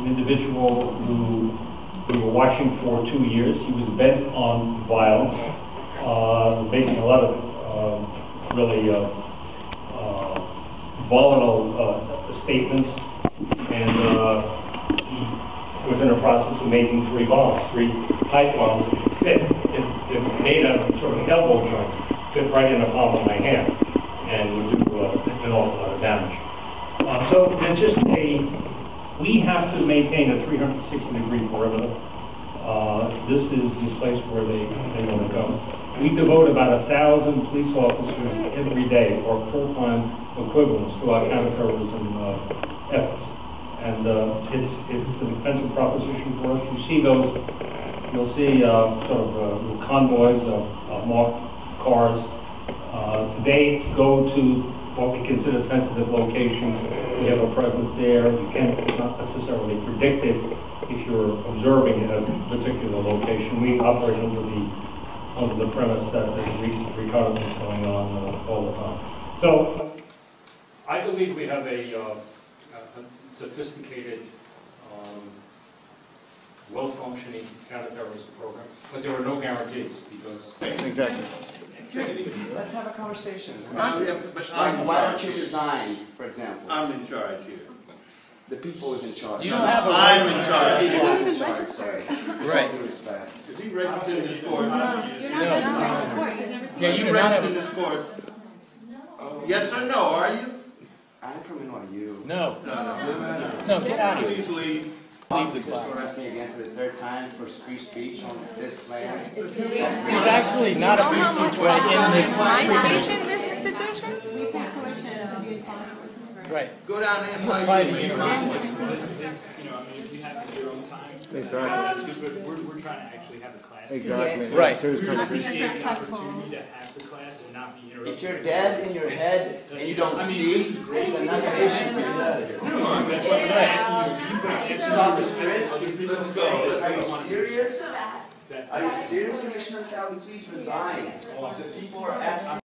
an individual who we were watching for two years. He was bent on violence, uh, making a lot of um, really uh, uh, volatile uh, statements, and uh, he was in the process of making three bombs, three pipe bombs. Fit, it, it made a sort of elbow joint, fit right in the palm of my hand, and would do uh, an awful lot of damage. Uh, so there's just a, we have to maintain a 360 degree perimeter. Uh, this is the place where they, they want to go. We devote about a thousand police officers every day, or full-time equivalents to our counterterrorism uh, efforts. And uh, it's, it's an expensive proposition for us. You see those, you'll see uh, sort of uh, convoys of of marked cars. Uh, They go to what we consider sensitive locations. We have a presence there. You can't not necessarily predict it if you're observing at a particular location. We operate under the, under the premise that there's re- reconnaissance going on uh, all the time. So I believe we have a uh, sophisticated, um, well-functioning counterterrorism program, but there are no guarantees because Exactly. Let's have a conversation. I'm- yeah, but I'm Like, in why don't you charge. resign, for example? I'm in charge here. The people is in charge. You don't have a I'm in The charge. people is in charge, sorry. Right. All due respect. Is he registered in this court? Yeah, you Is do he not registered in have, this court? Oh, Yes or no, are you? I'm from NYU. no, oh. No, no. no, get out of here. Please leave. Officers arrest me again for the third time for free speech on this land. There's actually not a free speech right in this. My this institution? Right. Go down there and fight. Private you know, I mean, if you have your own time, Exactly. that's we're, we're trying to actually have a class. Exactly. Right. Serious We conversation. appreciate the opportunity to have the class and not be interrupted. If you're dead in your head and you don't I mean, see, this is great. it's another issue. Get out of here. That's what I'm asking you, you've got to answer Stop this. this risk. Is this Let's go. Are you serious? Are you serious, Commissioner Kelly? Please resign. The people are asking